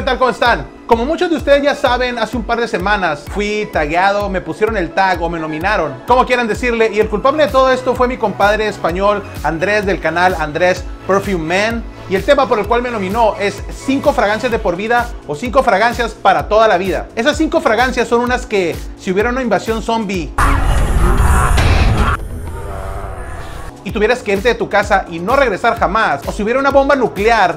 ¿qué tal? ¿Cómo están? Como muchos de ustedes ya saben, hace un par de semanas fui tagueado, me pusieron el tag o me nominaron, como quieran decirle, y el culpable de todo esto fue mi compadre español Andrés del canal Andrés Perfume Man. Y el tema por el cual me nominó es 5 fragancias de por vida o 5 fragancias para toda la vida. Esas 5 fragancias son unas que, si hubiera una invasión zombie y tuvieras que irte de tu casa y no regresar jamás, o si hubiera una bomba nuclear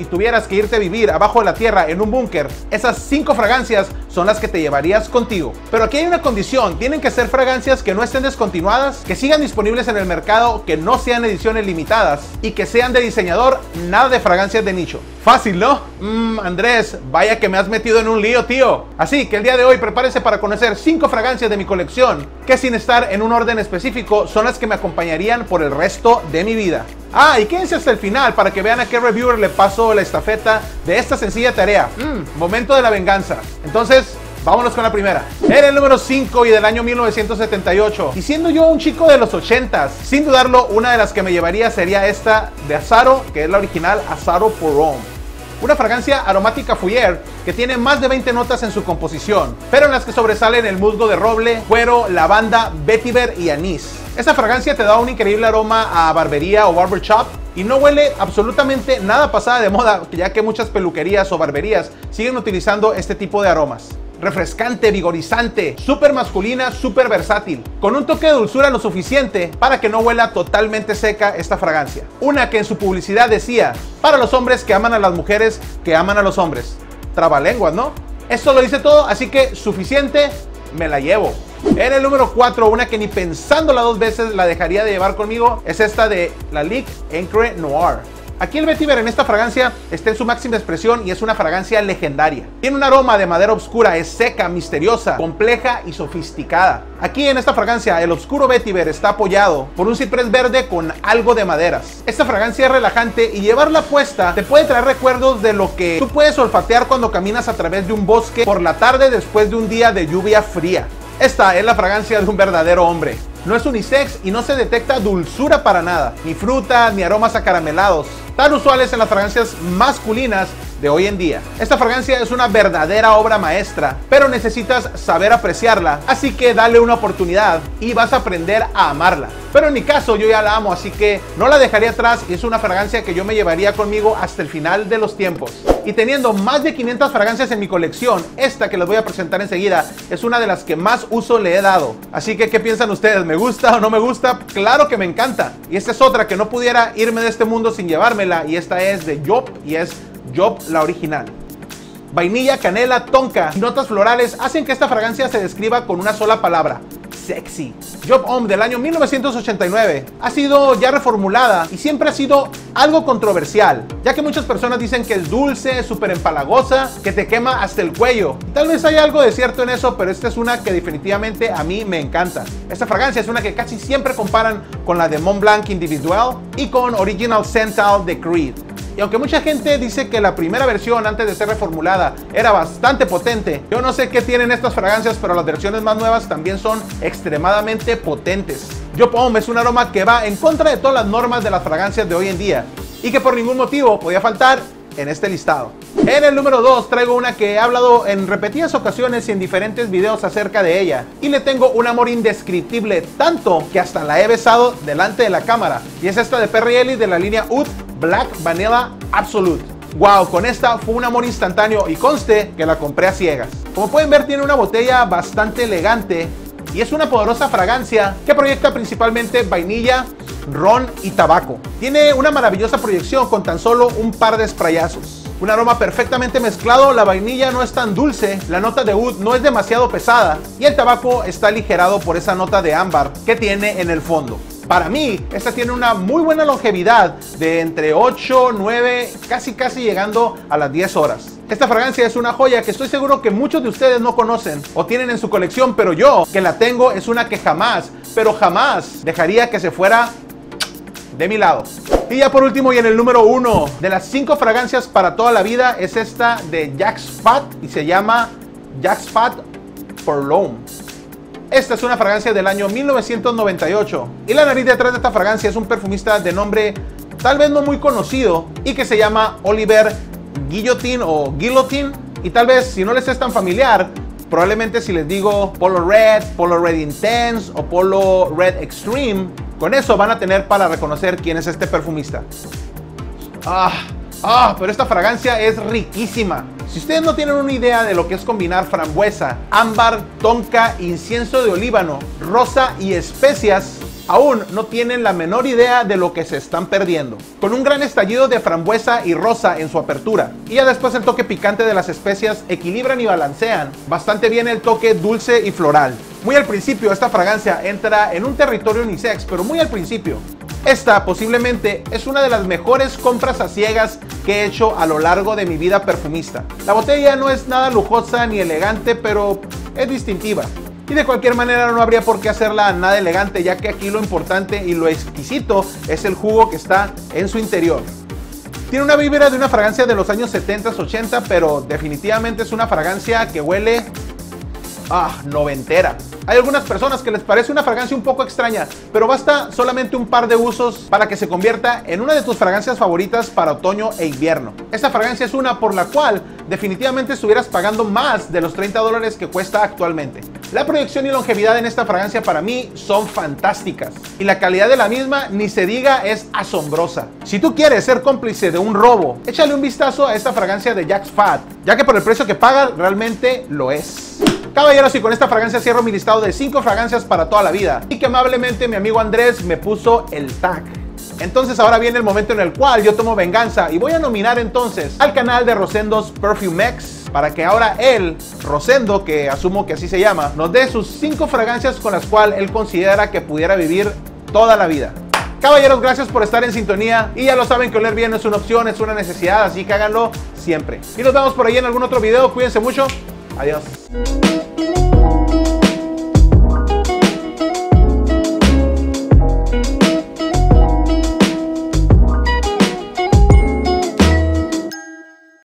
y tuvieras que irte a vivir abajo de la tierra en un búnker, esas cinco fragancias son las que te llevarías contigo. Pero aquí hay una condición, tienen que ser fragancias que no estén descontinuadas, que sigan disponibles en el mercado, que no sean ediciones limitadas y que sean de diseñador, nada de fragancias de nicho. Fácil, ¿no? Mmm, Andrés, vaya que me has metido en un lío, tío. Así que el día de hoy prepárese para conocer cinco fragancias de mi colección, que sin estar en un orden específico son las que me acompañarían por el resto de mi vida. Ah, y quédense hasta el final para que vean a qué reviewer le paso la estafeta de esta sencilla tarea. Mmm, momento de la venganza. Entonces, Vámonos con la primera. Era el número 5 y del año 1978. Y siendo yo un chico de los 80s, sin dudarlo, una de las que me llevaría sería esta de Azaro, que es la original Azaro Porom. Una fragancia aromática Fouyer que tiene más de 20 notas en su composición, pero en las que sobresalen el musgo de roble, cuero, lavanda, vetiver y anís. Esta fragancia te da un increíble aroma a barbería o barber shop y no huele absolutamente nada pasada de moda, ya que muchas peluquerías o barberías siguen utilizando este tipo de aromas refrescante, vigorizante, súper masculina, súper versátil, con un toque de dulzura lo suficiente para que no huela totalmente seca esta fragancia. Una que en su publicidad decía, para los hombres que aman a las mujeres que aman a los hombres. Trabalenguas, ¿no? Esto lo dice todo, así que suficiente, me la llevo. En el número 4, una que ni pensándola dos veces la dejaría de llevar conmigo, es esta de la Ligue Encre Noir. Aquí el vetiver en esta fragancia está en su máxima expresión y es una fragancia legendaria. Tiene un aroma de madera oscura, es seca, misteriosa, compleja y sofisticada. Aquí en esta fragancia el oscuro vetiver está apoyado por un ciprés verde con algo de maderas. Esta fragancia es relajante y llevarla puesta te puede traer recuerdos de lo que tú puedes olfatear cuando caminas a través de un bosque por la tarde después de un día de lluvia fría. Esta es la fragancia de un verdadero hombre. No es unisex y no se detecta dulzura para nada, ni fruta, ni aromas acaramelados, tan usuales en las fragancias masculinas de hoy en día. Esta fragancia es una verdadera obra maestra, pero necesitas saber apreciarla, así que dale una oportunidad y vas a aprender a amarla. Pero en mi caso yo ya la amo, así que no la dejaría atrás y es una fragancia que yo me llevaría conmigo hasta el final de los tiempos. Y teniendo más de 500 fragancias en mi colección, esta que les voy a presentar enseguida es una de las que más uso le he dado. Así que, ¿qué piensan ustedes? ¿Me gusta o no me gusta? Claro que me encanta. Y esta es otra que no pudiera irme de este mundo sin llevármela y esta es de Job y es Job la original. Vainilla, canela, tonka y notas florales hacen que esta fragancia se describa con una sola palabra, sexy. Job Homme del año 1989 ha sido ya reformulada y siempre ha sido algo controversial, ya que muchas personas dicen que es dulce, súper empalagosa, que te quema hasta el cuello. tal vez hay algo de cierto en eso, pero esta es una que definitivamente a mí me encanta. Esta fragancia es una que casi siempre comparan con la de Mont Blanc Individual y con Original Sental de Creed. Y aunque mucha gente dice que la primera versión antes de ser reformulada era bastante potente, yo no sé qué tienen estas fragancias, pero las versiones más nuevas también son extremadamente potentes. Yo Homme es un aroma que va en contra de todas las normas de las fragancias de hoy en día y que por ningún motivo podía faltar en este listado. En el número 2 traigo una que he hablado en repetidas ocasiones y en diferentes videos acerca de ella. Y le tengo un amor indescriptible, tanto que hasta la he besado delante de la cámara. Y es esta de Perry Ellis de la línea Oud Black Vanilla Absolute. Wow, con esta fue un amor instantáneo y conste que la compré a ciegas. Como pueden ver tiene una botella bastante elegante y es una poderosa fragancia que proyecta principalmente vainilla, ron y tabaco. Tiene una maravillosa proyección con tan solo un par de sprayazos. Un aroma perfectamente mezclado, la vainilla no es tan dulce, la nota de oud no es demasiado pesada y el tabaco está aligerado por esa nota de ámbar que tiene en el fondo. Para mí, esta tiene una muy buena longevidad de entre 8, 9, casi casi llegando a las 10 horas. Esta fragancia es una joya que estoy seguro que muchos de ustedes no conocen o tienen en su colección, pero yo que la tengo es una que jamás, pero jamás dejaría que se fuera de mi lado. Y ya por último y en el número uno de las 5 fragancias para toda la vida es esta de Jack's Fat y se llama Jack's Fat for Loam. Esta es una fragancia del año 1998 y la nariz detrás de esta fragancia es un perfumista de nombre tal vez no muy conocido, y que se llama Oliver Guillotine o Guillotine. Y tal vez si no les es tan familiar, probablemente si les digo Polo Red, Polo Red Intense o Polo Red Extreme, con eso van a tener para reconocer quién es este perfumista. Ah, ah, pero esta fragancia es riquísima. Si ustedes no tienen una idea de lo que es combinar frambuesa, ámbar, tonka, incienso de olíbano, rosa y especias, aún no tienen la menor idea de lo que se están perdiendo. Con un gran estallido de frambuesa y rosa en su apertura, y ya después el toque picante de las especias equilibran y balancean bastante bien el toque dulce y floral. Muy al principio esta fragancia entra en un territorio unisex, pero muy al principio. Esta posiblemente es una de las mejores compras a ciegas que he hecho a lo largo de mi vida perfumista. La botella no es nada lujosa ni elegante, pero es distintiva. Y de cualquier manera no habría por qué hacerla nada elegante, ya que aquí lo importante y lo exquisito es el jugo que está en su interior. Tiene una vibra de una fragancia de los años 70, 80, pero definitivamente es una fragancia que huele ah, noventera. Hay algunas personas que les parece una fragancia un poco extraña, pero basta solamente un par de usos para que se convierta en una de tus fragancias favoritas para otoño e invierno. Esta fragancia es una por la cual definitivamente estuvieras pagando más de los 30 dólares que cuesta actualmente. La proyección y longevidad en esta fragancia para mí son fantásticas y la calidad de la misma ni se diga es asombrosa. Si tú quieres ser cómplice de un robo, échale un vistazo a esta fragancia de Jack's Fat, ya que por el precio que paga realmente lo es. Caballeros, y con esta fragancia cierro mi listado de 5 fragancias para toda la vida. Y que amablemente mi amigo Andrés me puso el tag. Entonces ahora viene el momento en el cual yo tomo venganza y voy a nominar entonces al canal de Rosendo's Perfume X para que ahora él, Rosendo, que asumo que así se llama, nos dé sus 5 fragancias con las cuales él considera que pudiera vivir toda la vida. Caballeros, gracias por estar en sintonía y ya lo saben que oler bien no es una opción, es una necesidad, así que háganlo siempre. Y nos vemos por ahí en algún otro video, cuídense mucho, Adiós.